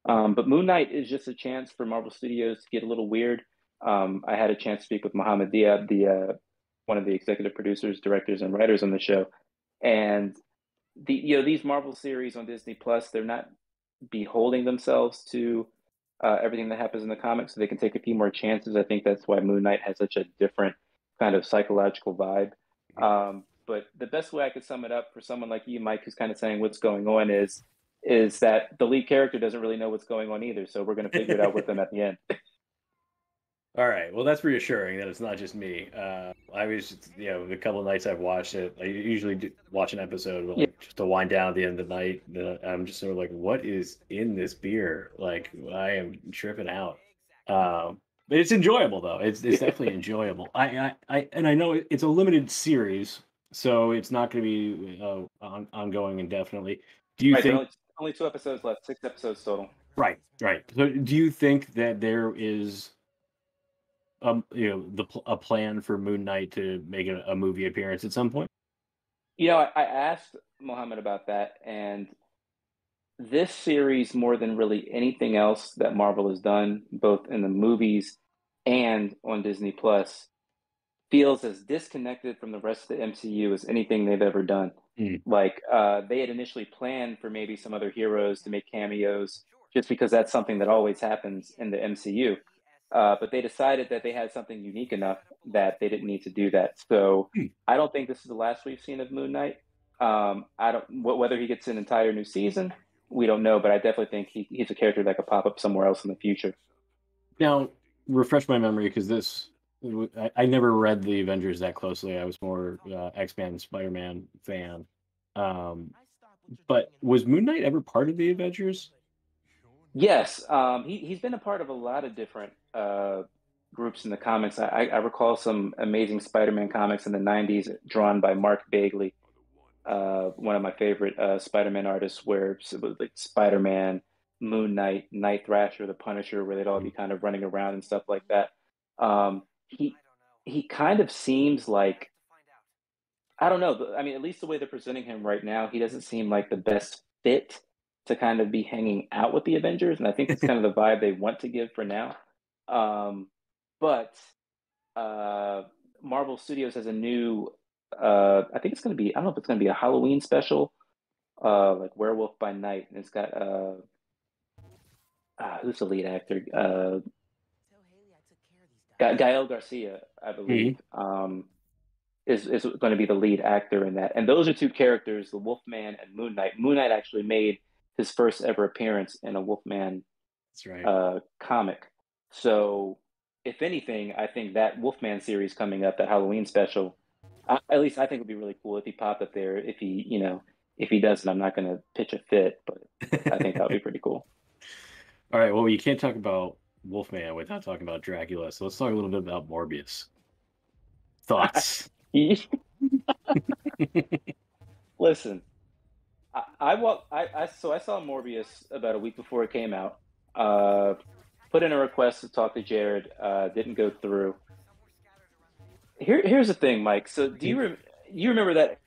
Um, but Moon Knight is just a chance for Marvel Studios to get a little weird. Um, I had a chance to speak with Mohammed Diab, the uh, one of the executive producers, directors, and writers on the show, and the you know these Marvel series on Disney Plus, they're not beholding themselves to uh, everything that happens in the comics, so they can take a few more chances. I think that's why Moon Knight has such a different kind of psychological vibe. Um, but the best way I could sum it up for someone like you, Mike, who's kind of saying what's going on is is that the lead character doesn't really know what's going on either. So we're going to figure it out with them at the end. [LAUGHS] All right. Well, that's reassuring that it's not just me. Uh, I was, you know, the couple of nights I've watched it, I usually do watch an episode like, Yeah. just to wind down at the end of the night. and I'm just sort of like, what is in this beer? Like, I am tripping out. Um, it's enjoyable though. It's it's definitely enjoyable. I, I I and I know it's a limited series, so it's not going to be uh, on, ongoing indefinitely. Do you Right, think? only, only two episodes left, six episodes total. Right, right. So, do you think that there is, um, you know, the a plan for Moon Knight to make a, a movie appearance at some point? You know, I, I asked Mohammed about that, and this series, more than really anything else that Marvel has done, both in the movies and on Disney Plus, feels as disconnected from the rest of the MCU as anything they've ever done. Mm. Like uh, they had initially planned for maybe some other heroes to make cameos, just because that's something that always happens in the MCU. Uh, but they decided that they had something unique enough that they didn't need to do that. So Hmm. I don't think this is the last we've seen of Moon Knight. Um, I don't wh- whether he gets an entire new season, we don't know. But I definitely think he, he's a character that could pop up somewhere else in the future. Now, refresh my memory because this, I, I never read the Avengers that closely. I was more uh, X Men, Spider Man fan. Um, but was Moon Knight ever part of the Avengers? Yes, um, he he's been a part of a lot of different uh, groups in the comics. I, I recall some amazing Spider-Man comics in the '90s drawn by Mark Bagley, uh, one of my favorite uh, Spider-Man artists, where it was like Spider-Man, Moon Knight, Night Thrasher, the Punisher, where they'd all be mm-hmm. kind of running around and stuff like that. Um, he he kind of seems like I don't know. I mean, at least the way they're presenting him right now, he doesn't seem like the best fit to kind of be hanging out with the Avengers, and I think that's kind of the vibe they want to give for now. Um, but uh, Marvel Studios has a new. Uh, I think it's going to be. I don't know if it's going to be a Halloween special, uh, like Werewolf by Night, and it's got uh, who's the lead actor? Uh, Gael Garcia, I believe, mm-hmm. um, is is going to be the lead actor in that. And those are two characters, the Wolfman and Moon Knight. Moon Knight actually made his first ever appearance in a Wolfman That's right. uh, comic. So, if anything, I think that Wolfman series coming up, that Halloween special, I, at least I think would be really cool if he popped up there. If he, you know, if he doesn't, I'm not going to pitch a fit, but I think that would be pretty cool. [LAUGHS] All right. Well, you can't talk about Wolfman without talking about Dracula. So let's talk a little bit about Morbius. Thoughts? [LAUGHS] Listen, I, I. I, I so I saw Morbius about a week before it came out. Uh, put in a request to talk to Jared. Uh, didn't go through. Here, here's the thing, Mike. So do you re- you remember that?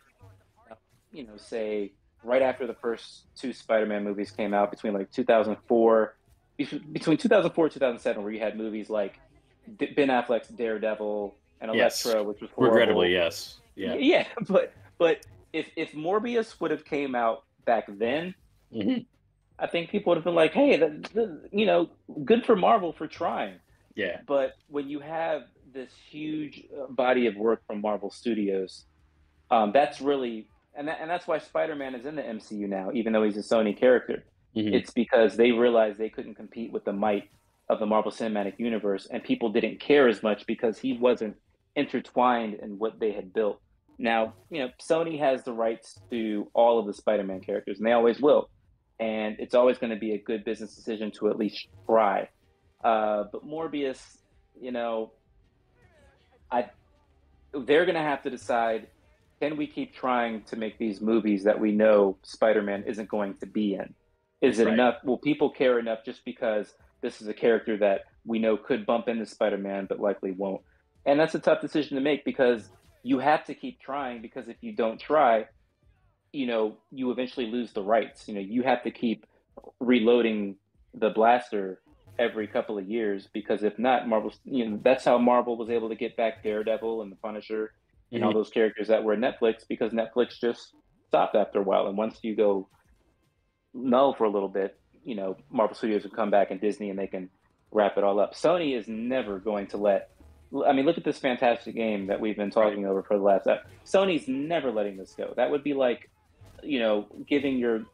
You know, say right after the first two Spider-Man movies came out, between like 2004 between 2004 and 2007, where you had movies like Ben Affleck's Daredevil and Elektra, yes. which was horrible. regrettably yes, yeah, yeah. [LAUGHS] But but if if Morbius would have came out back then, mm-hmm. I think people would have been like, hey, the, the, you know, good for Marvel for trying. Yeah. But when you have this huge uh, body of work from Marvel Studios, um, that's really and that, and that's why Spider Man is in the MCU now, even though he's a Sony character Mm-hmm. It's because they realized they couldn't compete with the might of the Marvel Cinematic Universe, and people didn't care as much because he wasn't intertwined in what they had built. Now, you know, Sony has the rights to all of the Spider-Man characters, and they always will. And it's always going to be a good business decision to at least try. Uh, but Morbius, you know, I they're going to have to decide: can we keep trying to make these movies that we know Spider-Man isn't going to be in? Is it right. enough? Will people care enough just because this is a character that we know could bump into Spider Man, but likely won't? And that's a tough decision to make because you have to keep trying because if you don't try, you know, you eventually lose the rights. You know, you have to keep reloading the blaster every couple of years because if not, Marvel, you know, that's how Marvel was able to get back Daredevil and the Punisher and mm-hmm. all those characters that were Netflix because Netflix just stopped after a while. And once you go null for a little bit, you know, Marvel Studios would come back and Disney and they can wrap it all up. Sony is never going to let. I mean, look at this fantastic game that we've been talking over for the last. Uh, Sony's never letting this go. That would be like, you know, giving your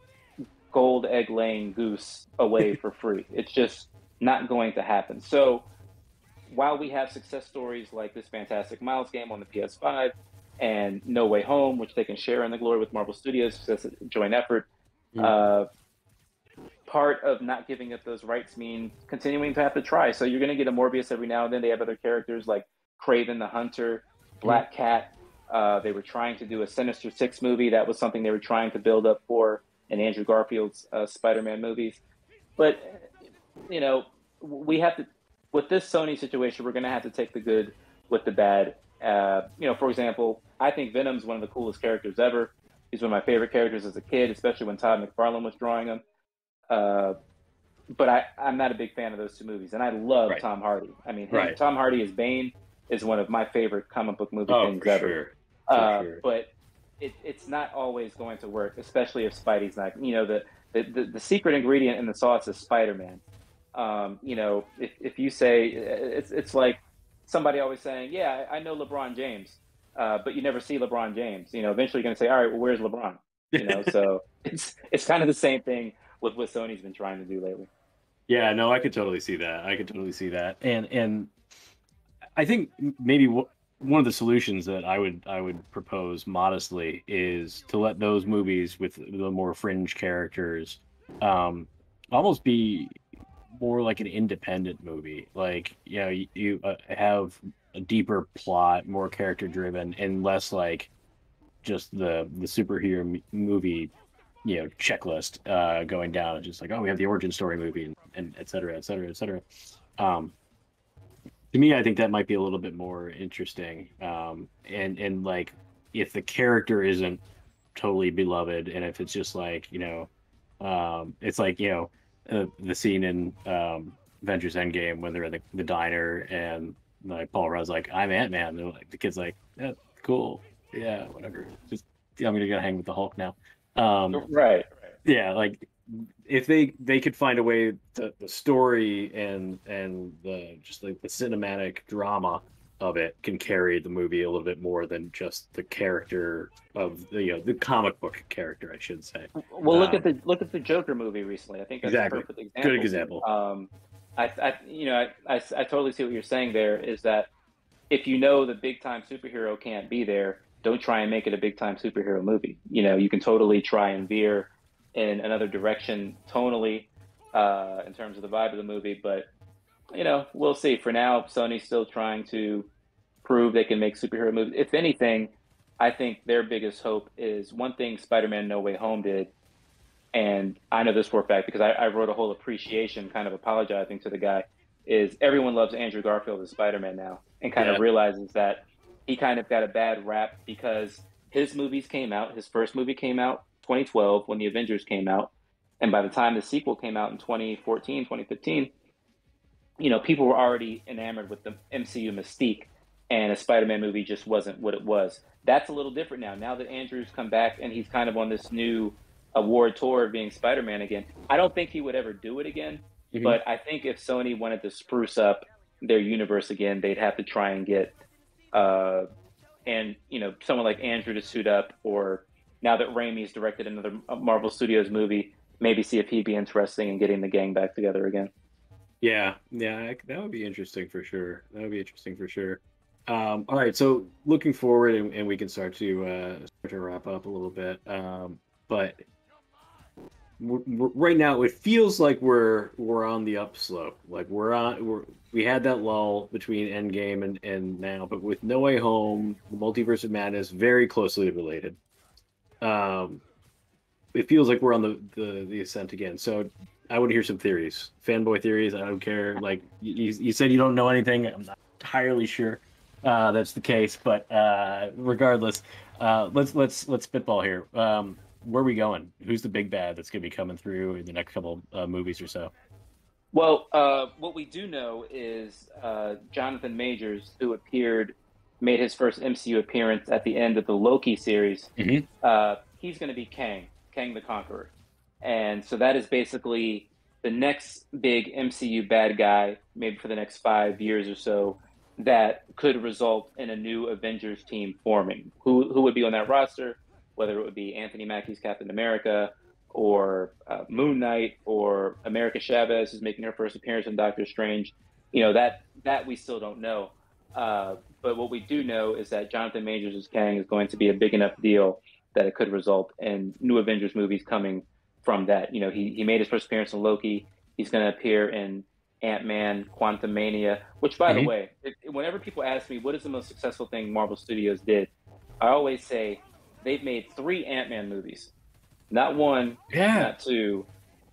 gold egg laying goose away [LAUGHS] for free. It's just not going to happen. So, while we have success stories like this fantastic Miles game on the PS5 and No Way Home, which they can share in the glory with Marvel Studios, it's a joint effort Mm. Uh, part of not giving up those rights mean continuing to have to try. So you're going to get a Morbius every now and then. They have other characters like Kraven the Hunter, Black mm. Cat. Uh, they were trying to do a Sinister Six movie. That was something they were trying to build up for in Andrew Garfield's uh, Spider-Man movies. But you know, we have to with this Sony situation, we're going to have to take the good with the bad. Uh, you know, for example, I think Venom's one of the coolest characters ever. He's one of my favorite characters as a kid, especially when Todd McFarlane was drawing him. Uh, but I, I'm not a big fan of those two movies, and I love right. Tom Hardy. I mean, right. Tom Hardy as Bane is one of my favorite comic book movie oh, things ever. Sure. Uh, sure. But it, it's not always going to work, especially if Spidey's not. You know, the the, the, the secret ingredient in the sauce is Spider Man. Um, you know, if, if you say it's it's like somebody always saying, "Yeah, I know LeBron James," uh, but you never see LeBron James. You know, eventually you're going to say, all right, well, where's LeBron? You know, so [LAUGHS] it's it's kind of the same thing with what Sony's been trying to do lately. Yeah, no, I could totally see that. I could totally see that, and and I think maybe w- one of the solutions that I would I would propose modestly is to let those movies with the more fringe characters um, almost be more like an independent movie. Like you know, you, you uh, have a deeper plot, more character driven, and less like just the the superhero m- movie, you know, checklist uh, going down. Just like oh, we have the origin story movie, and, and et cetera, et cetera, et cetera. Um, to me, I think that might be a little bit more interesting. Um, and and like if the character isn't totally beloved, and if it's just like you know, um, it's like you know, uh, the scene in um, Avengers Endgame when they're in the, the diner and like Paul Rudd's like, "I'm Ant Man," like the kid's like, "Yeah, cool, yeah, whatever. Just yeah, I'm gonna go hang with the Hulk now." Um, right, right. Yeah, like if they they could find a way to the story and and the just like the cinematic drama of it can carry the movie a little bit more than just the character of the you know the comic book character, I should say. Well, look um, at the look at the Joker movie recently. I think that's exactly. a perfect example. Good example. Um, I, I you know I, I, I totally see what you're saying. There is that if you know the big time superhero can't be there, don't try and make it a big time superhero movie. You know, you can totally try and veer in another direction tonally uh, in terms of the vibe of the movie. But you know, we'll see. For now, Sony's still trying to prove they can make superhero movies. If anything, I think their biggest hope is one thing Spider-Man: No Way Home did, and I know this for a fact because I, I wrote a whole appreciation, kind of apologizing to the guy. Is everyone loves Andrew Garfield as Spider-Man now, and kind yeah. of realizes that he kind of got a bad rap because his movies came out. His first movie came out 2012 when the Avengers came out. And by the time the sequel came out in 2014, 2015, you know, people were already enamored with the MCU mystique and a Spider-Man movie just wasn't what it was. That's a little different now. Now that Andrew's come back and he's kind of on this new award tour of being Spider-Man again. I don't think he would ever do it again, mm-hmm. but I think if Sony wanted to spruce up their universe again, they'd have to try and get uh and you know someone like Andrew to suit up or now that Raimi's directed another Marvel Studios movie, maybe see if he'd be interesting in getting the gang back together again. Yeah, yeah, that would be interesting for sure. That would be interesting for sure. Um, all right, so looking forward, and, and we can start to uh, start to wrap up a little bit. Um, but we're, right now, it feels like we're we're on the upslope. Like we're on we're we had that lull between Endgame and and now, but with No Way Home, the Multiverse of Madness, very closely related um, it feels like we're on the, the, the ascent again. So I want to hear some theories, fanboy theories. I don't care. Like you, you said, you don't know anything. I'm not entirely sure uh, that's the case, but uh, regardless, uh, let's let's let's spitball here. Um, where are we going? Who's the big bad that's going to be coming through in the next couple uh, movies or so? Well, uh, what we do know is uh, Jonathan Majors, who appeared made his first MCU appearance at the end of the Loki series. Mm-hmm. Uh, he's going to be Kang, Kang the Conqueror, and so that is basically the next big MCU bad guy, maybe for the next five years or so, that could result in a new Avengers team forming. Who who would be on that roster? Whether it would be Anthony Mackie's Captain America, or uh, Moon Knight, or America Chavez, who's making her first appearance in Doctor Strange. You know that that we still don't know. Uh, but what we do know is that Jonathan Majors as Kang is going to be a big enough deal that it could result in new Avengers movies coming from that. You know, he, he made his first appearance in Loki. He's going to appear in Ant Man, Quantumania, which, by mm-hmm. the way, it, whenever people ask me what is the most successful thing Marvel Studios did, I always say they've made three Ant Man movies. Not one, yeah. not two,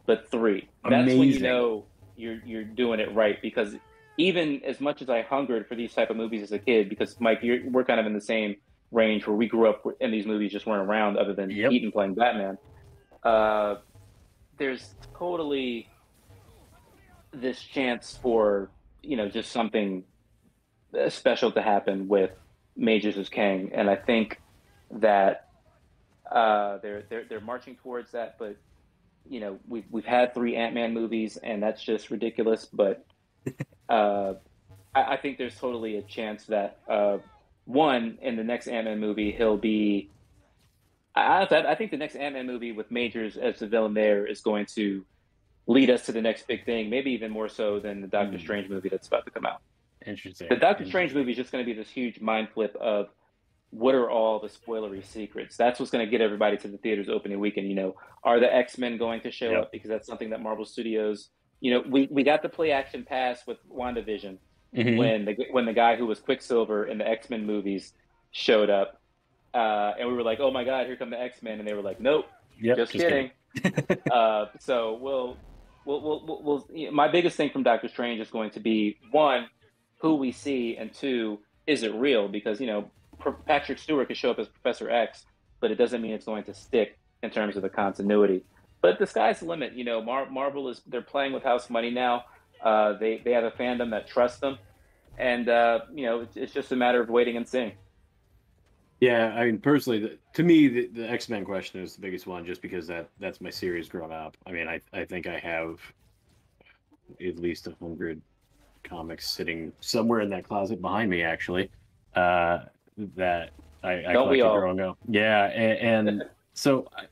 but three. Amazing. That's when you know you're you're doing it right because even as much as I hungered for these type of movies as a kid, because Mike, we're kind of in the same range where we grew up and these movies just weren't around other than yep. Keaton playing Batman. Uh, there's totally this chance for you know just something special to happen with Majors as Kang, and I think that uh, they're they're they're marching towards that. But you know, we've we've had three Ant Man movies, and that's just ridiculous. But [LAUGHS] uh, I, I, think there's totally a chance that uh, one in the next Ant Man movie he'll be. I, I think the next Ant Man movie with Majors as the villain there is going to lead us to the next big thing, maybe even more so than the Doctor mm. Strange movie that's about to come out. Interesting. The Doctor Strange movie is just going to be this huge mind flip of what are all the spoilery secrets? That's what's going to get everybody to the theaters opening weekend. You know, are the X Men going to show yep. up? Because that's something that Marvel Studios you know, we, we got the play action pass with WandaVision Mhm. when the when the guy who was Quicksilver in the X Men movies showed up, uh, and we were like, "Oh my God, here come the X Men!" And they were like, "Nope, Yep, just, kidding." [LAUGHS] uh, so we'll, we'll, we'll, we'll, we'll you know, my biggest thing from Doctor Strange is going to be one, who we see, and two, is it real? Because you know, Patrick Stewart could show up as Professor X, but it doesn't mean it's going to stick in terms of the continuity. But the sky's the limit. You know, Mar- Marvel is they're playing with house money now. Uh, they they have a fandom that trusts them, and uh, you know, it's, it's just a matter of waiting and seeing. Yeah, I mean, personally, the, to me, the, the X Men question is the biggest one, just because that that's my series growing up. I mean, I I think I have at least a hundred comics sitting somewhere in that closet behind me, actually. Uh, that I, I Don't we collected all? growing up. Yeah, and, and [LAUGHS] so I,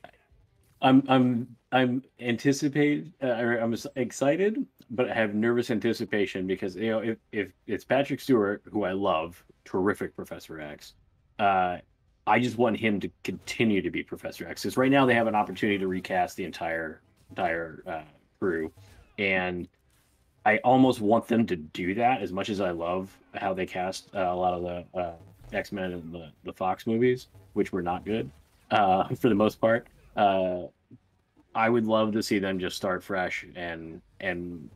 I'm I'm I'm anticipated. Uh, I'm excited, but I have nervous anticipation because you know if if it's Patrick Stewart, who I love, terrific Professor X. Uh, I just want him to continue to be Professor X because right now they have an opportunity to recast the entire entire uh, crew, and I almost want them to do that as much as I love how they cast uh, a lot of the uh, X Men in the, the Fox movies, which were not good uh, [LAUGHS] for the most part. Uh, I would love to see them just start fresh and and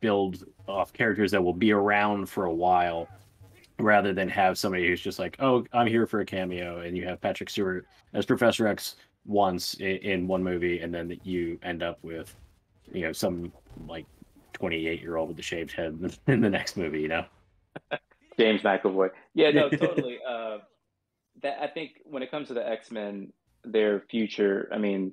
build off characters that will be around for a while rather than have somebody who's just like, oh, I'm here for a cameo, and you have Patrick Stewart as Professor X once in, in one movie, and then you end up with, you know, some like 28 year old with the shaved head [LAUGHS] in the next movie, you know? [LAUGHS] James McAvoy. Yeah, no, totally. [LAUGHS] uh, that I think when it comes to the X Men, their future. I mean,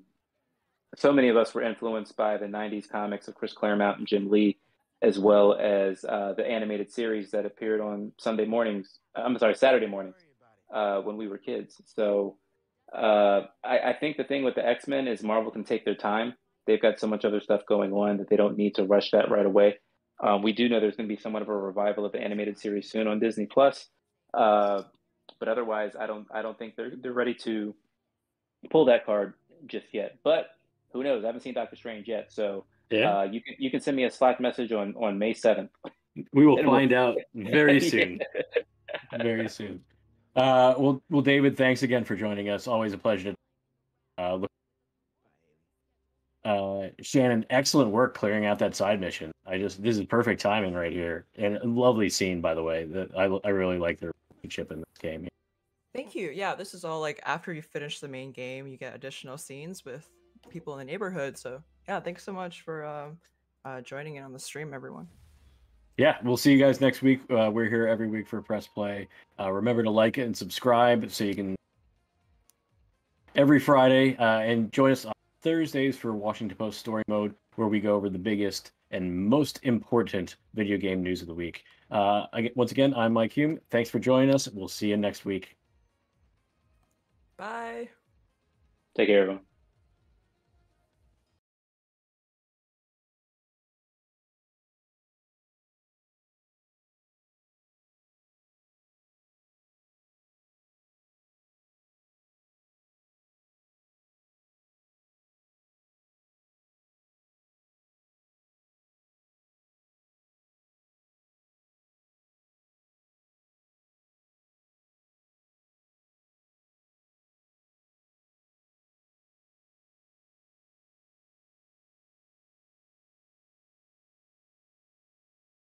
so many of us were influenced by the '90s comics of Chris Claremont and Jim Lee, as well as uh, the animated series that appeared on Sunday mornings. I'm sorry, Saturday mornings uh, when we were kids. So uh, I, I think the thing with the X Men is Marvel can take their time. They've got so much other stuff going on that they don't need to rush that right away. Um, we do know there's going to be somewhat of a revival of the animated series soon on Disney Plus, uh, but otherwise, I don't I don't think they're they're ready to pull that card just yet. But who knows? I haven't seen Doctor Strange yet, so Yeah. uh, you can you can send me a Slack message on on May seventh. we will [LAUGHS] and we'll- find out [LAUGHS] very soon. very soon. Uh, well, well, David, thanks again for joining us. Always a pleasure. To, uh, look, uh, Shannon, excellent work clearing out that side mission. I just this is perfect timing right here, and a lovely scene by the way. That I I really like their relationship in this game. Thank you. Yeah, this is all like after you finish the main game, you get additional scenes with people in the neighborhood. So yeah, thanks so much for um, uh, joining in on the stream, everyone. Yeah, we'll see you guys next week. Uh, we're here every week for press play. Uh, remember to like it and subscribe so you can every Friday uh, and join us on Thursdays for Washington Post Story Mode, where we go over the biggest and most important video game news of the week. Uh, again, once again, I'm Mike Hume. Thanks for joining us. We'll see you next week. Bye. Take care, everyone.